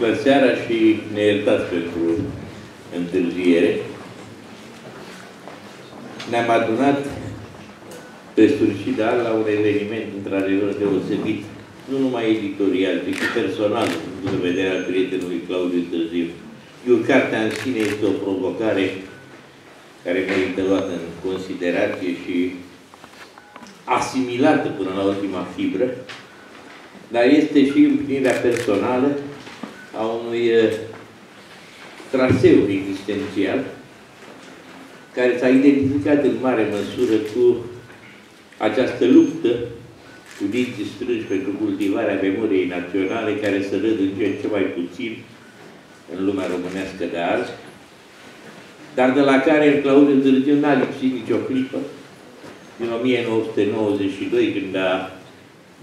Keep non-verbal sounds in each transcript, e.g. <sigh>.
Bună seara și ne iertați pentru întârziere. Ne-am adunat pe sfârșit de an la un eveniment într-adevăr deosebit, nu numai editorial, ci și personal, din vedere al prietenului Claudiu Târziu. Eu, cartea în sine este o provocare care merită luată în considerație și asimilată până la ultima fibră, dar este și împlinirea personală a unui uh, traseu existențial care s-a identificat în mare măsură cu această luptă cu dinții strângi pentru cultivarea memoriei naționale care să râd în ce în ce mai puțin în lumea românească de azi, dar de la care în Claudiu Târziu n-a lipsit nicio clipă, din 1992, când a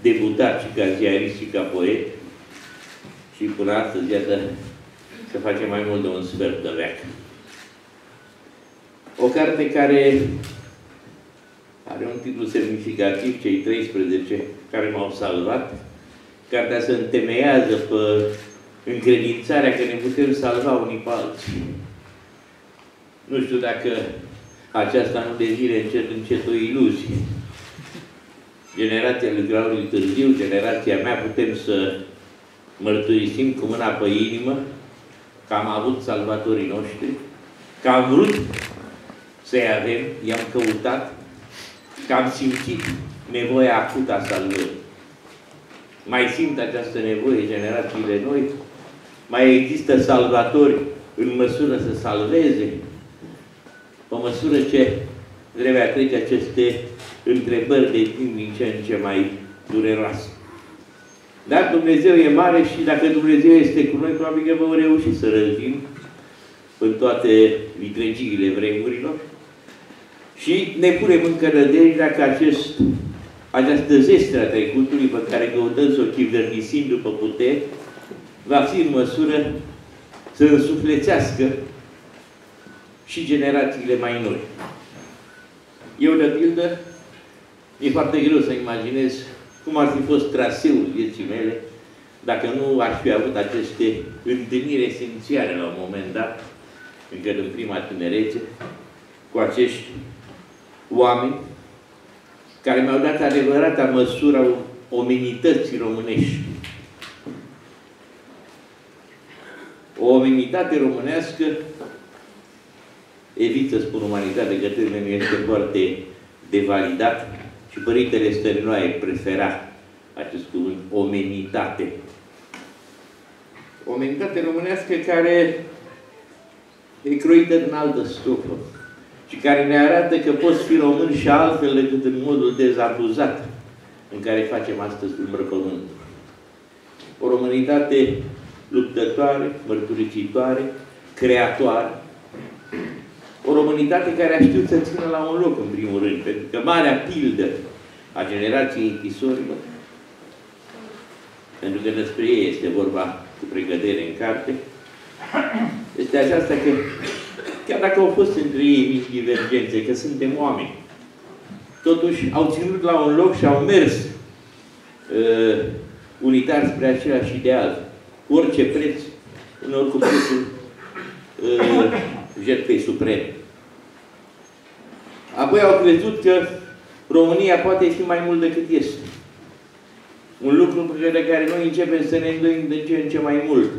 debutat și ca ziarist și ca poet, și până astăzi, iată, să face mai mult de un sfert de veac. O carte care are un titlu semnificativ, cei 13 care m-au salvat. Cartea se întemeiază pe încredințarea că ne putem salva unii pe alții. Nu știu dacă aceasta nu devine încet încet o iluzie. Generația lui Graului Târziu, generația mea, putem să mărturisim cu mâna pe inimă că am avut salvatorii noștri, că am vrut să-i avem, i-am căutat, că am simțit nevoia acută a salvării. Mai simt această nevoie generațiile noi? Mai există salvatori în măsură să salveze? Pe măsură ce trebuie trece aceste întrebări de timp din ce în ce mai dureroase. Dar Dumnezeu e mare și dacă Dumnezeu este cu noi, probabil că vom reuși să răzvim în toate vitregiile vremurilor. Și ne punem încă nădejdea că acest, această zestre a trecutului pe care căutăm să o chivernisim după putere, va fi în măsură să însuflețească și generațiile mai noi. Eu, de pildă, e foarte greu să imaginez cum ar fi fost traseul vieții mele dacă nu aș fi avut aceste întâlniri esențiale la un moment dat, încă în prima tinerețe, cu acești oameni care mi-au dat adevărata măsură omenității românești. O omenitate românească, evit să spun umanitate, că termenul este foarte devalidat, și Părintele Stărinoae prefera acest cuvânt, omenitate. Omenitate românească care e croită în altă stufă și care ne arată că poți fi român și altfel decât în modul dezabuzat în care facem astăzi umbră pământul. O românitate luptătoare, mărturisitoare, creatoare. O românitate care a știut să țină la un loc, în primul rând, pentru că marea pildă a generației închisorilor, pentru că despre ei este vorba cu pregădere în carte, este aceasta că, chiar dacă au fost între ei mici divergențe, că suntem oameni, totuși au ținut la un loc și au mers uh, unitar spre același ideal, cu orice preț, în oricum prețul uh, jertfei supreme. Apoi au crezut că România poate fi mai mult decât este. Un lucru pe care noi începem să ne îndoim de ce în ce mai mult.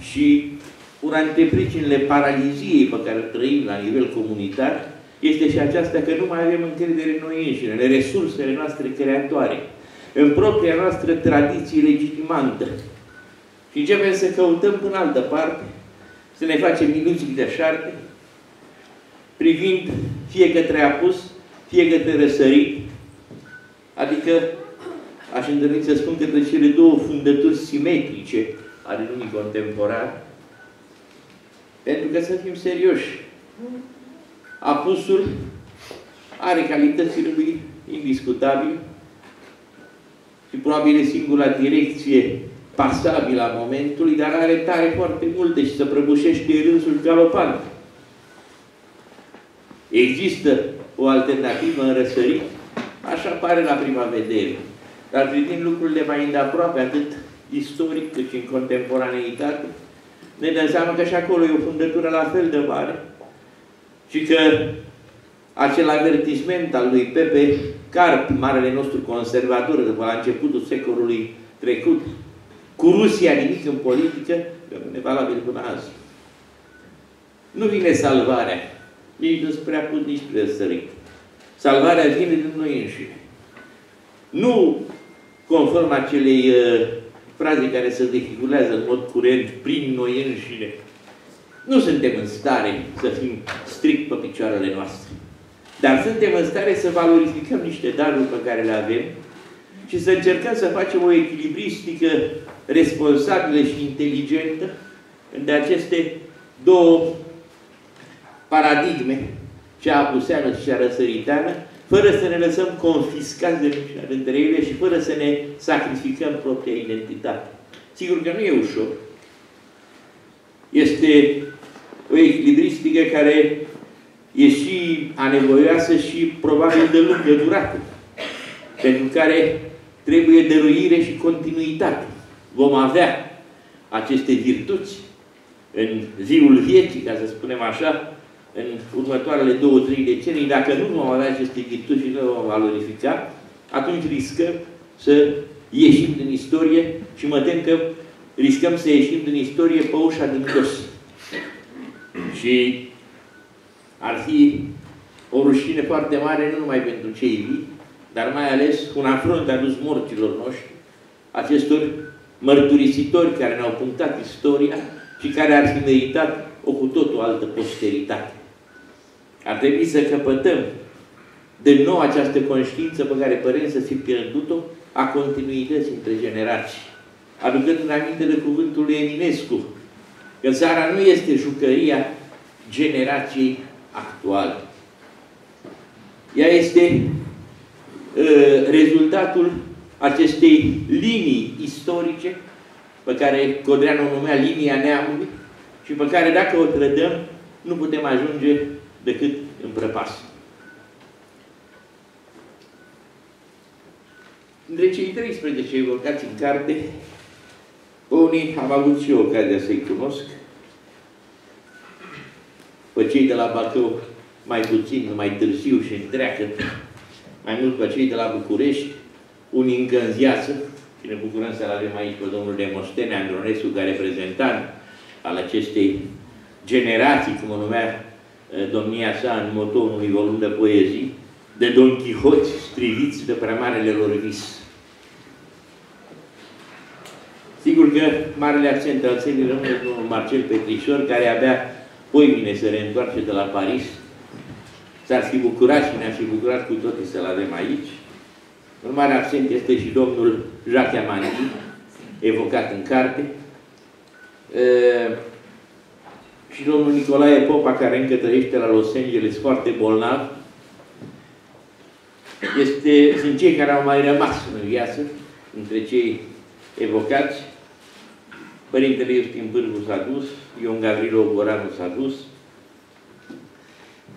Și una dintre pricinile paraliziei pe care o trăim la nivel comunitar este și aceasta că nu mai avem încredere în noi înșine, în resursele noastre creatoare, în propria noastră tradiție legitimantă. Și începem să căutăm până altă parte, să ne facem iluzii de șarte, privind fie către apus, fie către răsărit, adică aș îndrăzni să spun către cele două fundături simetrice ale lumii contemporane, pentru că să fim serioși. Apusul are calitățile lui indiscutabil și probabil e singura direcție pasabilă a momentului, dar are tare foarte multe și să prăbușește rânsul galopant. Există o alternativă în răsărit, așa pare la prima vedere. Dar privind lucrurile mai îndeaproape, atât istoric, cât și în contemporaneitate, ne dăm seama că și acolo e o fundătură la fel de mare și că acel avertisment al lui Pepe Carp, marele nostru conservator, după la începutul secolului trecut, cu Rusia nimic în politică, rămâne valabil până azi. Nu vine salvarea, nici despre apus, nici spre sărit. Salvarea vine din noi înșine. Nu conform acelei uh, fraze care se vehiculează în mod curent prin noi înșine. Nu suntem în stare să fim strict pe picioarele noastre. Dar suntem în stare să valorificăm niște daruri pe care le avem și să încercăm să facem o echilibristică responsabilă și inteligentă între aceste două paradigme, cea apuseană și cea răsăriteană, fără să ne lăsăm confiscați de niciuna dintre ele și fără să ne sacrificăm propria identitate. Sigur că nu e ușor. Este o echilibristică care e și anevoioasă și probabil de lungă durată, pentru care trebuie dăruire și continuitate. Vom avea aceste virtuți în ziul vieții, ca să spunem așa, în următoarele două, trei decenii, dacă nu vom avea aceste virtuți și nu le vom valorifica, atunci riscăm să ieșim din istorie și mă tem că riscăm să ieșim din istorie pe ușa din dos. Și ar fi o rușine foarte mare, nu numai pentru cei vii, dar mai ales un afront adus morților noștri, acestor mărturisitori care ne-au punctat istoria și care ar fi meritat o cu totul altă posteritate. Ar trebui să căpătăm de nou această conștiință pe care părem să fi pierdut-o a continuității între generații. Aducând în aminte de cuvântul lui Eminescu, că țara nu este jucăria generației actuale. Ea este uh, rezultatul acestei linii istorice pe care Codreanu o numea linia neamului și pe care dacă o trădăm, nu putem ajunge decât în prăpastie. Între cei 13 evocați în carte, unii am avut și ocazia să-i cunosc, pe cei de la Bacău mai puțin, mai târziu și întreagă, mai mult pe cei de la București, unii încă în viață, și ne bucurăm să-l avem aici pe domnul Demostene Andronescu, ca reprezentant al acestei generații, cum o numea domnia sa în motorul unui volum de poezii, de Don Quixote striviți de prea marele lor vis. Sigur că marele accent al țării rămâne domnul Marcel Petrișor, care abia poimine se reîntoarce de la Paris. S-ar fi bucurat și ne-ar fi bucurat cu toții să-l avem aici. Un mare accent este și domnul Jacques Amandi, evocat în carte. Uh, și domnul Nicolae Popa, care încă trăiește la Los Angeles, foarte bolnav, este, sunt cei care au mai rămas în viață, între cei evocați. Părintele Iustin Bârgu s-a dus, Ion Gavrilo Goranu s-a dus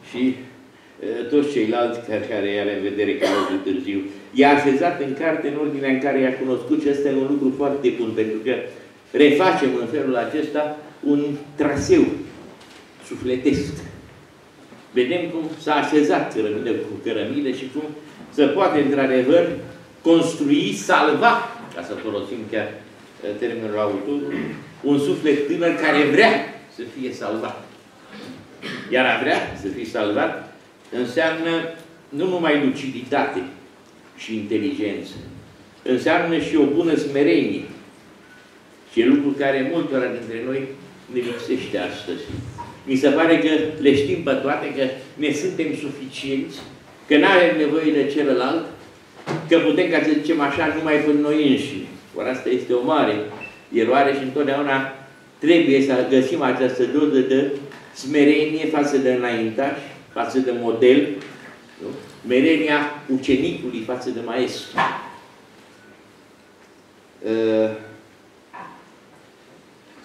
și e, toți ceilalți care, care are în vedere că au de târziu. I-a așezat în carte în ordinea în care i-a cunoscut și ăsta e un lucru foarte bun, pentru că refacem în felul acesta un traseu sufletesc. Vedem cum s-a așezat cărămidă cu cărămidă și cum se poate, într-adevăr, construi, salva, ca să folosim chiar uh, termenul autorului, un suflet tânăr care vrea să fie salvat. Iar a vrea să fie salvat înseamnă nu numai luciditate și inteligență, înseamnă și o bună smerenie. Și e lucru care multora dintre noi ne lipsește astăzi. Mi se pare că le știm pe toate, că ne suntem suficienți, că nu avem nevoie de celălalt, că putem, ca să zicem așa, numai până noi înșine. Ori asta este o mare eroare și întotdeauna trebuie să găsim această doză de smerenie față de înaintași, față de model, nu? merenia ucenicului față de maestru. Uh,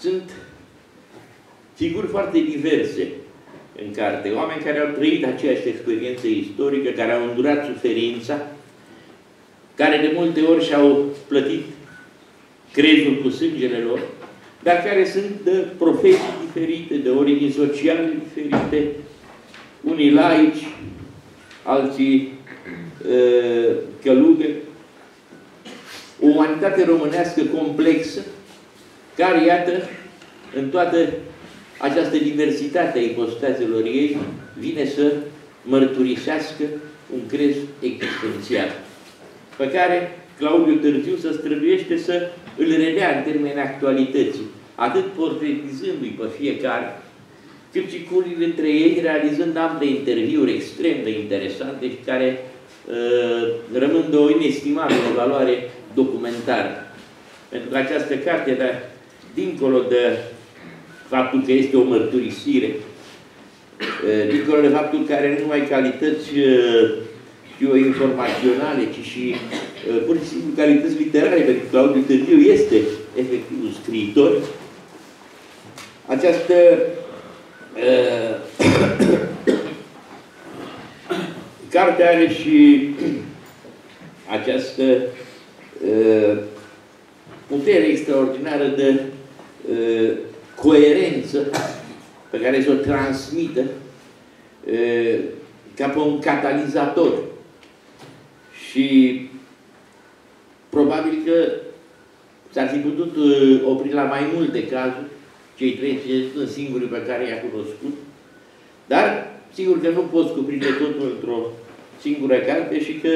sunt figuri foarte diverse în carte, oameni care au trăit aceeași experiență istorică, care au îndurat suferința, care de multe ori și-au plătit crezul cu sângele lor, dar care sunt de profesii diferite, de origini sociale diferite, unii laici, alții uh, călugări, o umanitate românească complexă, care, iată, în toată această diversitate a ipostazelor ei, vine să mărturisească un crez existențial, pe care Claudiu Târziu se străduiește să îl redea în termeni actualității, atât portretizându-i pe fiecare, cât și cu între ei, realizând ample interviuri extrem de interesante și care uh, rămân de o inestimabilă valoare documentară. Pentru că această carte, dar, dincolo de faptul că este o mărturisire, uh, dincolo de faptul că are nu numai calități uh, știu, informaționale, ci și uh, pur și simplu calități literare, pentru că Claudiu Târziu este efectiv un scriitor. Această uh, <coughs> carte are și <coughs> această uh, putere extraordinară de uh, coerență pe care să o transmită uh, ca pe un catalizator și probabil că s-ar fi putut uh, opri la mai multe cazuri, cei trei sunt singurii pe care i-a cunoscut, dar sigur că nu poți cuprinde totul într-o singură carte și că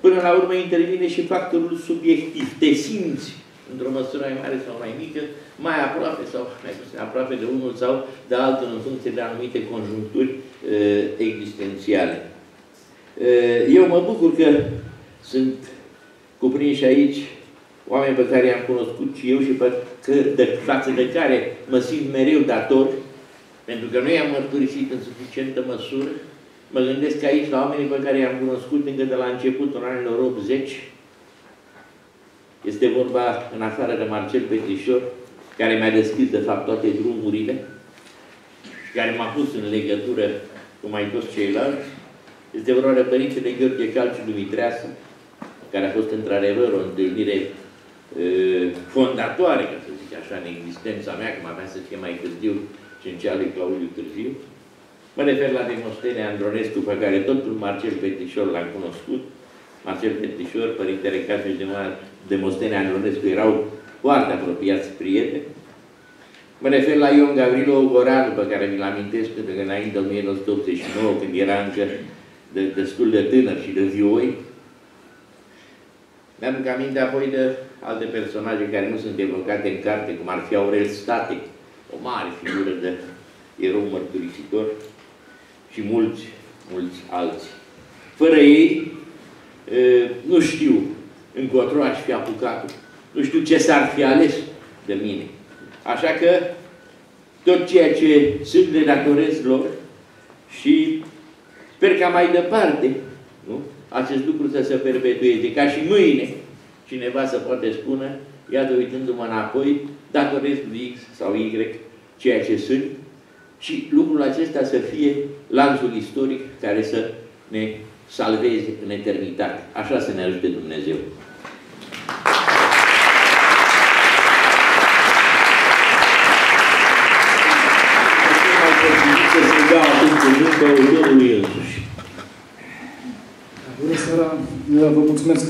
până la urmă intervine și factorul subiectiv. Te simți într-o măsură mai mare sau mai mică, mai aproape sau mai puțin aproape de unul sau de altul în funcție de anumite conjuncturi uh, existențiale. Uh, eu mă bucur că sunt cuprinși aici oameni pe care i-am cunoscut și eu și pe că, de, față de care mă simt mereu dator, pentru că nu i-am mărturisit în suficientă măsură. Mă gândesc aici la oamenii pe care i-am cunoscut încă de la începutul anilor 80. Este vorba, în afară de Marcel Petrișor, care mi-a deschis, de fapt, toate drumurile și care m-a pus în legătură cu mai toți ceilalți. Este vorba de Părintele Gheorghe Calciu Dumitreasă, care a fost într-adevăr o întâlnire uh, fondatoare, ca să zic așa, în existența mea, cum avea să fie mai târziu și în cea lui Claudiu Târziu. Mă refer la Demostene Andronescu, pe care totul Marcel Petrișor l-am cunoscut. Marcel Petrișor, Părintele Cașu de Demostene Andronescu erau foarte apropiați prieteni. Mă refer la Ion Gavrilo Ogoranu, pe care mi-l amintesc pentru că înainte 1989, când era încă de, destul de tânăr și de vioi, mi-aduc aminte apoi de alte personaje care nu sunt evocate în carte, cum ar fi Aurel State, o mare figură de erou mărturisitor și mulți, mulți alții. Fără ei, nu știu încotro aș fi apucat nu știu ce s-ar fi ales de mine. Așa că tot ceea ce sunt le datorez lor și sper ca mai departe, nu? acest lucru să se perpetueze, ca și mâine cineva să poate spune, iată uitându-mă înapoi, datoresc lui X sau Y ceea ce sunt și lucrul acesta să fie lanțul istoric care să ne salvezi în eternitate. Așa să ne ajute Dumnezeu. Bună seara, vă mulțumesc